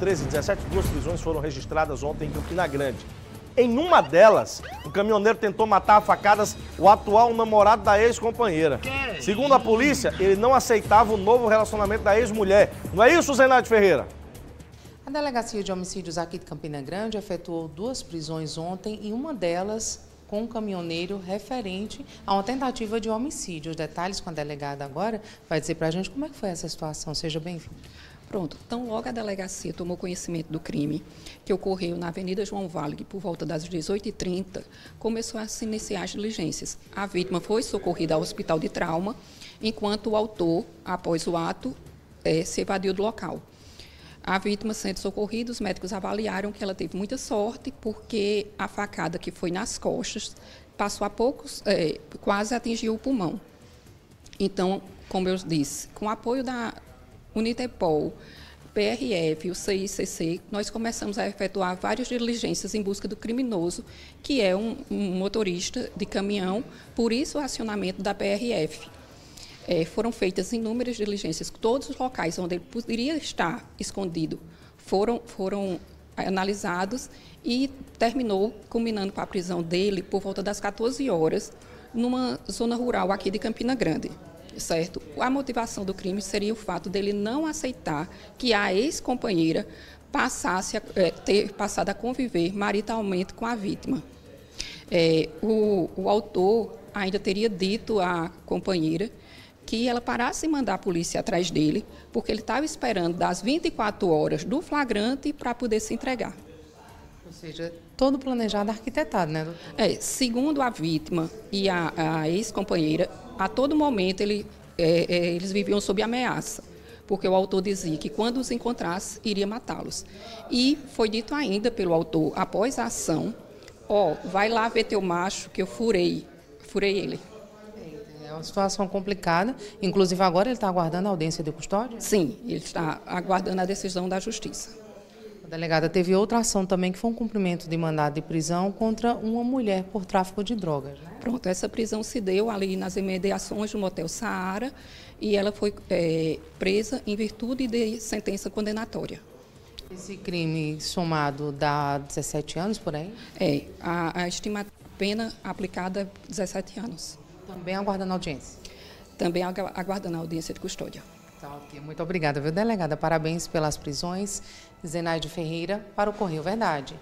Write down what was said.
13 e 17, duas prisões foram registradas ontem em Campina Grande. Em uma delas, o caminhoneiro tentou matar a facadas o atual namorado da ex-companheira. Segundo a polícia, ele não aceitava o novo relacionamento da ex-mulher. Não é isso, Zenaide Ferreira? A Delegacia de Homicídios aqui de Campina Grande efetuou duas prisões ontem e uma delas com um caminhoneiro referente a uma tentativa de homicídio. Os detalhes com a delegada agora vai dizer para a gente como é que foi essa situação. Seja bem-vindo. Pronto, então logo a delegacia tomou conhecimento do crime que ocorreu na Avenida João Vale, por volta das 18h30, começou a se iniciar as diligências. A vítima foi socorrida ao hospital de trauma, enquanto o autor, após o ato, é, se evadiu do local. A vítima sendo socorrida, os médicos avaliaram que ela teve muita sorte, porque a facada que foi nas costas passou a poucos, é, quase atingiu o pulmão. Então, como eu disse, com o apoio da Unitepol, PRF o CICC, nós começamos a efetuar várias diligências em busca do criminoso, que é um, um motorista de caminhão, por isso o acionamento da PRF. É, foram feitas inúmeras diligências, todos os locais onde ele poderia estar escondido foram, foram analisados e terminou culminando com a prisão dele por volta das 14 horas, numa zona rural aqui de Campina Grande certo? A motivação do crime seria o fato dele não aceitar que a ex-companheira passasse a, é, ter passado a conviver maritalmente com a vítima. É, o, o autor ainda teria dito à companheira que ela parasse de mandar a polícia atrás dele, porque ele estava esperando das 24 horas do flagrante para poder se entregar. Ou seja, todo planejado arquitetado, né, doutor? É, segundo a vítima e a, a ex-companheira, a todo momento ele, é, é, eles viviam sob ameaça, porque o autor dizia que quando os encontrasse, iria matá-los. E foi dito ainda pelo autor, após a ação, ó, oh, vai lá ver teu macho que eu furei, furei ele. É uma situação complicada. Inclusive, agora ele está aguardando a audiência de custódia? Sim, ele está aguardando a decisão da Justiça. Delegada teve outra ação também, que foi um cumprimento de mandado de prisão contra uma mulher por tráfico de drogas. Né? Pronto, essa prisão se deu ali nas imediações do motel Saara e ela foi é, presa em virtude de sentença condenatória. Esse crime somado dá 17 anos por aí? É, a, a estima pena aplicada é 17 anos. Também aguardando audiência? Também aguardando audiência de custódia. Tá, ok. Muito obrigada, viu, delegada? Parabéns pelas prisões. Zenaide Ferreira, para o Correio Verdade.